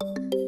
you